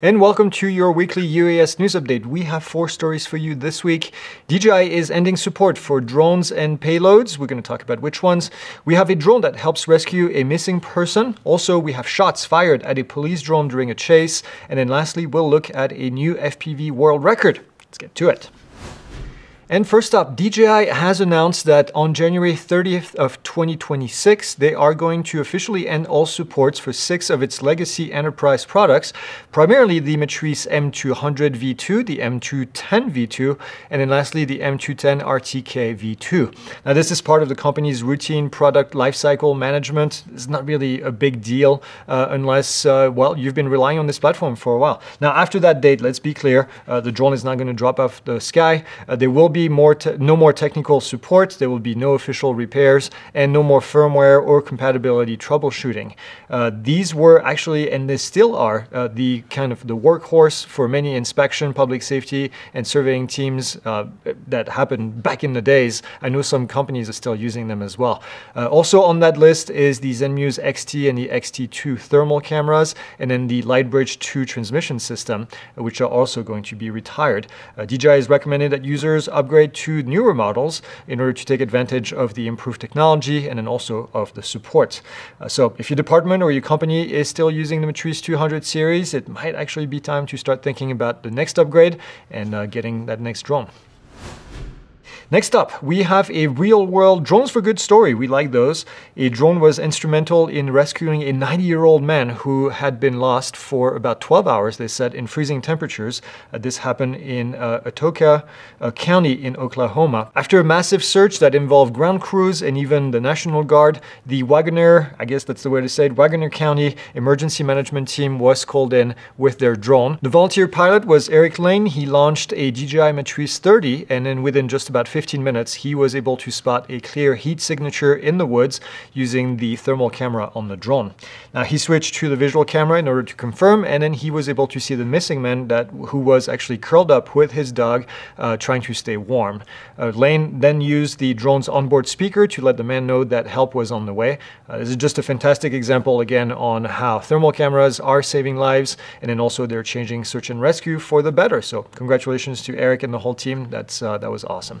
And welcome to your weekly UAS news update. We have four stories for you this week. DJI is ending support for drones and payloads. We're going to talk about which ones. We have a drone that helps rescue a missing person. Also, we have shots fired at a police drone during a chase. And then lastly, we'll look at a new FPV world record. Let's get to it. And first up, DJI has announced that on January 30th of 2026, they are going to officially end all supports for six of its legacy enterprise products, primarily the Matrice M200 V2, the M210 V2, and then lastly the M210 RTK V2. Now this is part of the company's routine product lifecycle management. It's not really a big deal uh, unless, uh, well, you've been relying on this platform for a while. Now after that date, let's be clear, uh, the drone is not going to drop off the sky. Uh, there will be be more no more technical support, there will be no official repairs, and no more firmware or compatibility troubleshooting. Uh, these were actually, and they still are, uh, the kind of the workhorse for many inspection, public safety, and surveying teams uh, that happened back in the days. I know some companies are still using them as well. Uh, also on that list is the Zenmuse XT and the XT2 thermal cameras, and then the Lightbridge 2 transmission system, which are also going to be retired. Uh, DJI has recommended that users upgrade upgrade to newer models in order to take advantage of the improved technology and then also of the support. Uh, so if your department or your company is still using the Matrice 200 series, it might actually be time to start thinking about the next upgrade and uh, getting that next drone. Next up, we have a real-world Drones for Good story. We like those. A drone was instrumental in rescuing a 90-year-old man who had been lost for about 12 hours, they said, in freezing temperatures. Uh, this happened in uh, Atoka uh, County in Oklahoma. After a massive search that involved ground crews and even the National Guard, the Wagoner, I guess that's the way to say it, Wagoner County Emergency Management Team was called in with their drone. The volunteer pilot was Eric Lane. He launched a DJI Matrice 30 and then within just about 15 minutes, he was able to spot a clear heat signature in the woods using the thermal camera on the drone. Now he switched to the visual camera in order to confirm, and then he was able to see the missing man that who was actually curled up with his dog, uh, trying to stay warm. Uh, Lane then used the drone's onboard speaker to let the man know that help was on the way. Uh, this is just a fantastic example again on how thermal cameras are saving lives, and then also they're changing search and rescue for the better. So congratulations to Eric and the whole team. That's uh, that was awesome.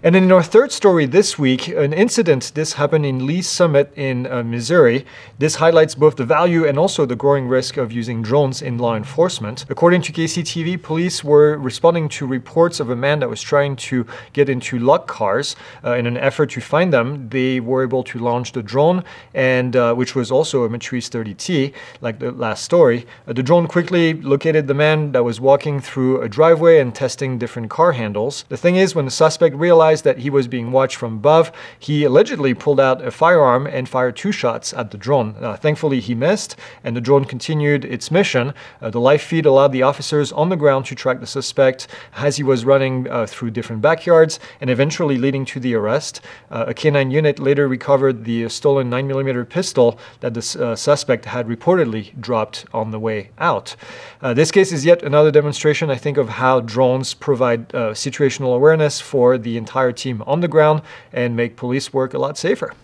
And in our third story this week, an incident, this happened in Lee's Summit in uh, Missouri. This highlights both the value and also the growing risk of using drones in law enforcement. According to KCTV, police were responding to reports of a man that was trying to get into luck cars. Uh, in an effort to find them, they were able to launch the drone, and uh, which was also a Matrice 30T, like the last story. Uh, the drone quickly located the man that was walking through a driveway and testing different car handles. The thing is, when the suspect realized realized that he was being watched from above, he allegedly pulled out a firearm and fired two shots at the drone. Uh, thankfully, he missed, and the drone continued its mission. Uh, the live feed allowed the officers on the ground to track the suspect as he was running uh, through different backyards and eventually leading to the arrest. Uh, a canine unit later recovered the stolen 9mm pistol that the uh, suspect had reportedly dropped on the way out. Uh, this case is yet another demonstration, I think, of how drones provide situational awareness for the entire entire team on the ground and make police work a lot safer.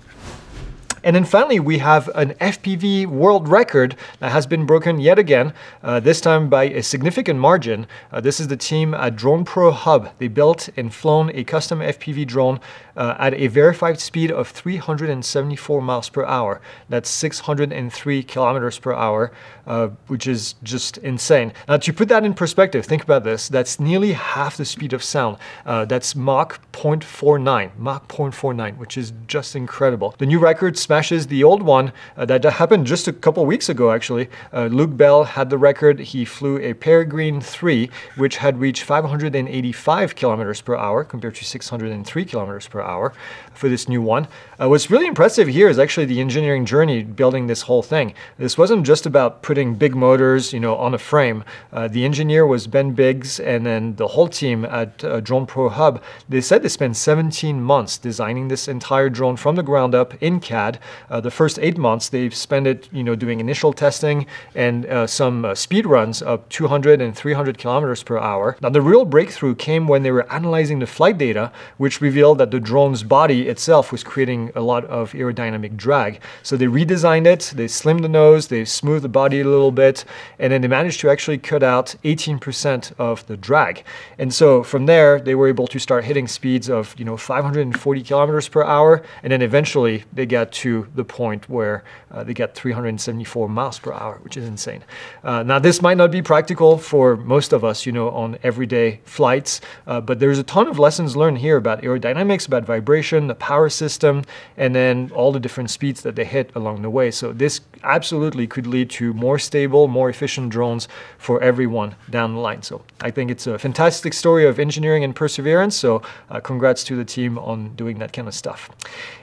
And then finally, we have an FPV world record that has been broken yet again, uh, this time by a significant margin. Uh, this is the team at Drone Pro Hub. They built and flown a custom FPV drone uh, at a verified speed of 374 miles per hour. That's 603 kilometers per hour, uh, which is just insane. Now, to put that in perspective, think about this. That's nearly half the speed of sound. Uh, that's Mach 0.49, Mach 0.49, which is just incredible. The new record smashes the old one uh, that happened just a couple weeks ago, actually. Uh, Luke Bell had the record. He flew a Peregrine 3, which had reached 585 kilometers per hour compared to 603 kilometers per hour for this new one. Uh, what's really impressive here is actually the engineering journey building this whole thing. This wasn't just about putting big motors, you know, on a frame. Uh, the engineer was Ben Biggs, and then the whole team at uh, Drone Pro Hub. They said they spent 17 months designing this entire drone from the ground up in CAD Uh, the first eight months, they've spent it, you know, doing initial testing and uh, some uh, speed runs of 200 and 300 kilometers per hour. Now, the real breakthrough came when they were analyzing the flight data, which revealed that the drone's body itself was creating a lot of aerodynamic drag. So they redesigned it, they slimmed the nose, they smoothed the body a little bit, and then they managed to actually cut out 18% of the drag. And so from there, they were able to start hitting speeds of, you know, 540 kilometers per hour, and then eventually they got to the point where uh, they get 374 miles per hour, which is insane. Uh, now, this might not be practical for most of us, you know, on everyday flights, uh, but there's a ton of lessons learned here about aerodynamics, about vibration, the power system, and then all the different speeds that they hit along the way. So this absolutely could lead to more stable, more efficient drones for everyone down the line. So I think it's a fantastic story of engineering and perseverance. So uh, congrats to the team on doing that kind of stuff.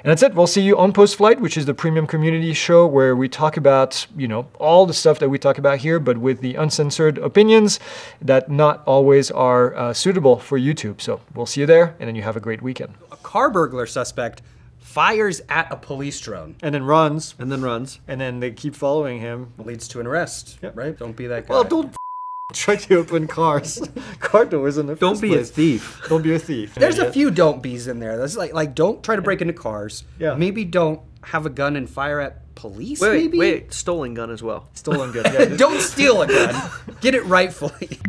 And that's it. We'll see you on Post Flight, which is the premium community show where we talk about, you know, all the stuff that we talk about here, but with the uncensored opinions that not always are uh, suitable for YouTube. So we'll see you there, and then you have a great weekend. A car burglar suspect fires at a police drone. And then runs, and then runs. and then they keep following him. Leads to an arrest, right? Don't be that guy. Well, don't try to open cars, car doors in the Don't first be a thief. Don't be a thief. There's a few don't be's in there. That's like like don't try to break into cars. Yeah. Maybe don't have a gun and fire at police. Wait, maybe wait, stolen gun as well. stolen gun. Yeah, don't steal a gun. Get it rightfully.